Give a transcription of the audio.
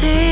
see